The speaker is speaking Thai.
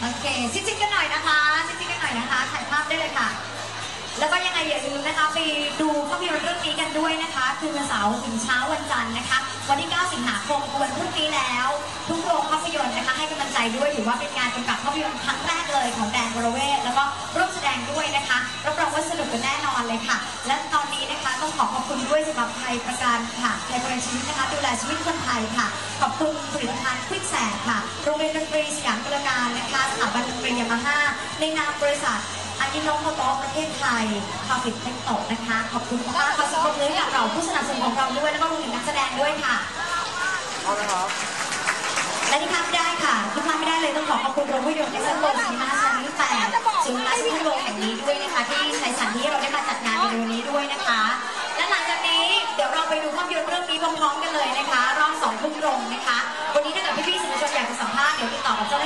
โอเคชิดๆกันหน่อยนะคะชิดๆกันหน่อยนะคะถ่ายภาพได้เลยค่ะ แล้วก็ยังไงอย่าลืมนะคะไปดูภาพยนตร์เรื่องนี้กันด้วยนะคะ คืนวันเสาร์ถึงเช้าวันจันทร์นะคะ วันที่ 9 สิงหาคมวันพรุ่งนี้แล้ว ทุกโรงภาพยนตร์นะคะให้กำลังใจด้วยถือว่าเป็นงานกำกับภาพยนตร์ครั้งแรกเลยของแดนวรเวแล้วก็ร่วมแสดงด้วยนะคะรับรองว่าสนุกกันแน่นอนเลยค่ะ และ ขอขอบคุณด้วยสำหรับไทยประกันค่ะไทยประกันชีวิตนะคะดูแลชีวิตคนไทยค่ะ ขอบคุณผลิตภัณฑ์ควิกแสกค่ะ โรงเรียนดนตรีสยามกุลการนะคะสถาบันดนตรียามาฮ่าในนามบริษัทอายิโนโมโตะประเทศไทยคาฟิตเทคโตะนะคะ ขอบคุณมากขอสิบคนเลยกับเราผู้สนับสนุนของเราด้วยแล้วก็รวมถึงนักแสดงด้วยค่ะเอาไหมครับและที่พลาดไม่ได้ค่ะที่พลาดไม่ได้เลยต้องขอขอบคุณโรงภาพยนตร์เอสโกซีมาชั้นแปดศูนย์ราชพัฒน์โรงแห่งนี้ด้วยนะคะ ที่ใช้สถานที่เราได้มาจัดงานในวันนี้ด้วยนะคะ นี้พร้อมๆกันเลยนะคะ รอบสองทุ่มตรงนะคะ วันนี้ถ้าเกิดพี่ๆสื่อมวลชนอยากจะสัมภาษณ์เดี๋ยวติดต่อกับเจ้าหน้าที่